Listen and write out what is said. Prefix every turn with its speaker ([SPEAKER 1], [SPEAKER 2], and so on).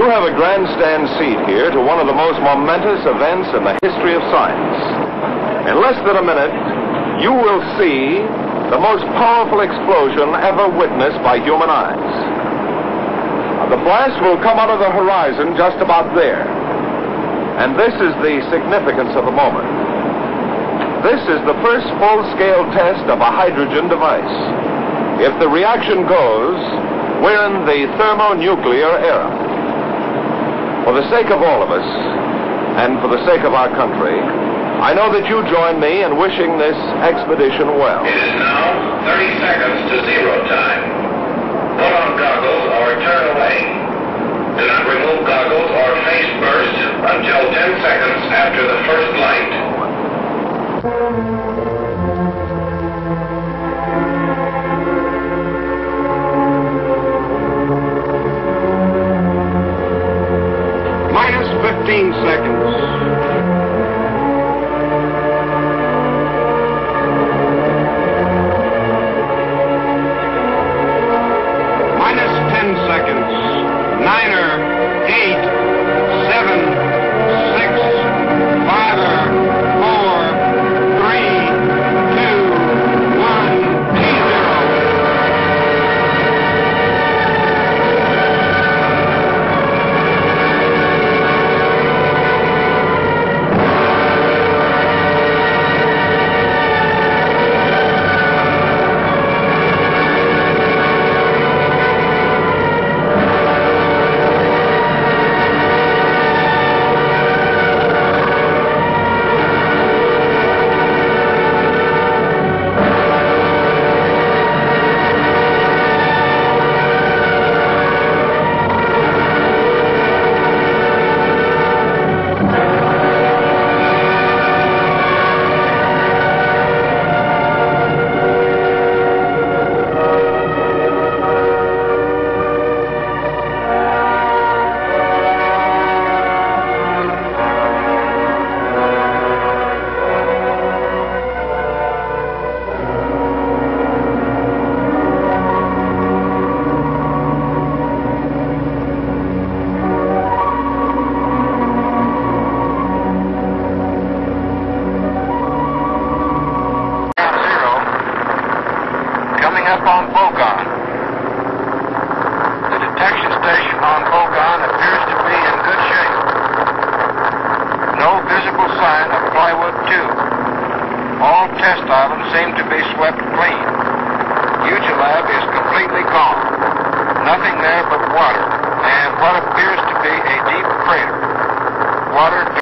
[SPEAKER 1] You have a grandstand seat here to one of the most momentous events in the history of science. In less than a minute, you will see the most powerful explosion ever witnessed by human eyes. The blast will come out of the horizon just about there. And this is the significance of the moment. This is the first full-scale test of a hydrogen device. If the reaction goes, we're in the thermonuclear era. For the sake of all of us, and for the sake of our country, I know that you join me in wishing this expedition well.
[SPEAKER 2] It is now 30 seconds to zero time. Put on goggles or turn away. Do not remove goggles or face burst until 10 seconds after the first light.
[SPEAKER 3] 15 seconds.
[SPEAKER 4] Coming up on Bogon. The detection station on Bogon appears to be in good shape. No visible sign of plywood tube. All test islands seem to be swept clean. Elugelab is completely gone. Nothing there but water and what appears to be a